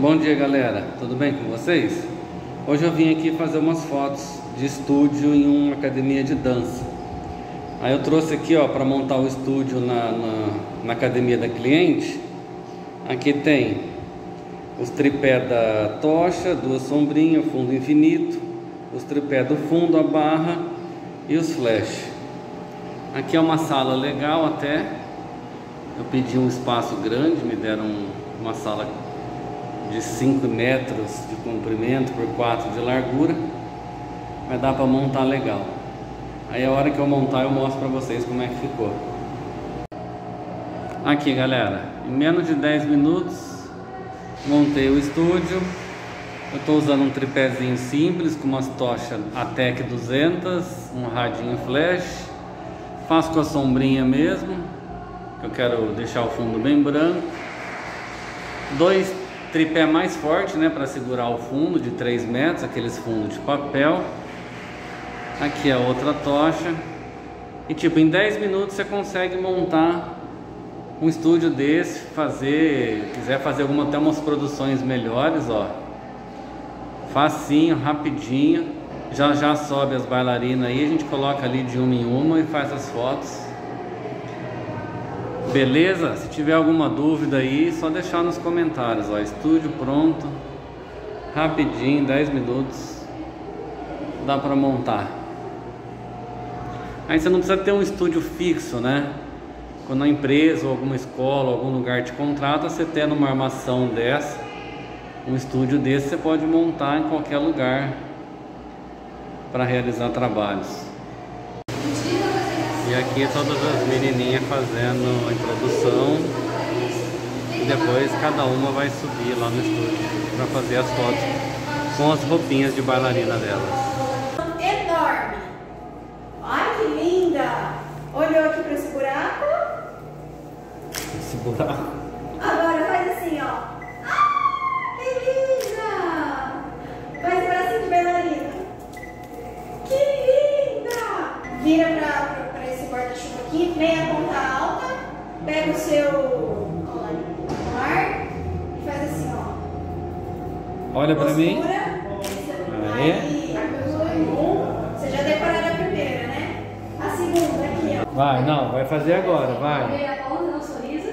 Bom dia galera, tudo bem com vocês? Hoje eu vim aqui fazer umas fotos de estúdio em uma academia de dança. Aí eu trouxe aqui ó para montar o estúdio na, na, na, academia da cliente. Aqui tem os tripés da tocha, duas sombrinhas, fundo infinito Os tripés do fundo, a barra e os flash. Aqui é uma sala legal até. Eu pedi um espaço grande, me deram uma sala de 5 metros de comprimento por 4 de largura mas dá para montar legal. Aí a hora que eu montar eu mostro para vocês como é que ficou. Aqui galera. Em menos de 10 minutos montei o estúdio. Eu estou usando um tripézinho simples com umas tochas Atec 200 um radinho flash. Faço com a sombrinha mesmo eu quero deixar o fundo bem branco. Dois tripé mais forte, né, para segurar o fundo de 3 metros, aqueles fundos de papel. Aqui a outra tocha. E tipo, em 10 minutos você consegue montar um estúdio desse, fazer, quiser fazer alguma até umas produções melhores, ó. Facinho, rapidinho. Já já sobe as bailarinas aí, a gente coloca ali de uma em uma e faz as fotos. Beleza? Se tiver alguma dúvida aí, só deixar nos comentários. Ó, estúdio pronto, rapidinho, 10 minutos, dá para montar. Aí você não precisa ter um estúdio fixo, né? Quando a empresa ou alguma escola, algum lugar te contrata, você tendo uma armação dessa, um estúdio desse, você pode montar em qualquer lugar para realizar trabalhos. E aqui todas as menininhas fazendo a introdução e depois cada uma vai subir lá no estúdio para fazer as fotos com as roupinhas de bailarina delas. Enorme! Ai que linda! Olhou aqui para esse buraco? Esse buraco? Agora faz assim, ó. Ah, que linda! Faz o bracinho de bailarina. Que linda! Vira pra aqui, vem a ponta alta, pega o seu colar e faz assim, ó. Olha pra mim. Aí, aí, você já decorou a primeira, né? A segunda aqui, ó. Vai, não, vai fazer agora, vai. a ponta, não sorriso.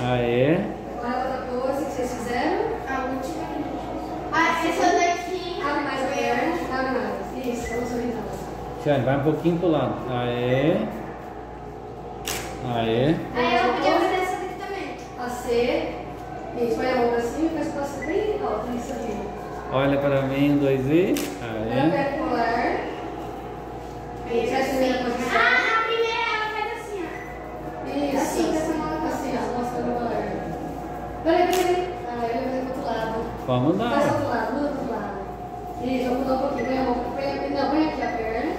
Aê. Agora a outra pose que vocês fizeram. A última. Ah, essa daqui. Abre mais a perna, abre mais. Isso, sorriso. Tiane, vai um pouquinho pro lado. Aê. Aê. Aí eu podia fazer essa aqui também. A C. Isso, põe a mão pra cima e faz o passo bem alto. Isso aqui. Olha para mim, dois e. Aê. Pega o colar. Isso, essa é a posição. Ah, a primeira ela faz assim, ó. Isso. Assim, mão assim, ó. Mostrando o colar. Peraí, peraí. Ah, ele vai fazer pro outro lado. Vamos dar. Passa pro outro lado, do outro lado. Isso, vou mudar um pouquinho. Põe a mão. Põe, não, põe aqui a perna.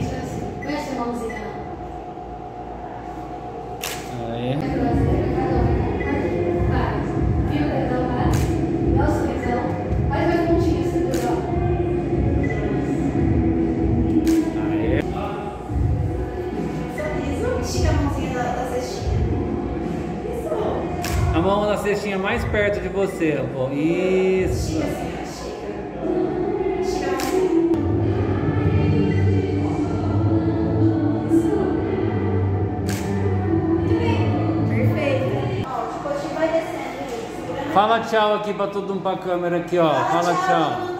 Isso, assim. Põe essa mãozinha. Aí. A mão na cestinha mais perto de você, pô. Isso. Fala tchau aqui pra todo mundo pra câmera aqui, ó. Fala tchau.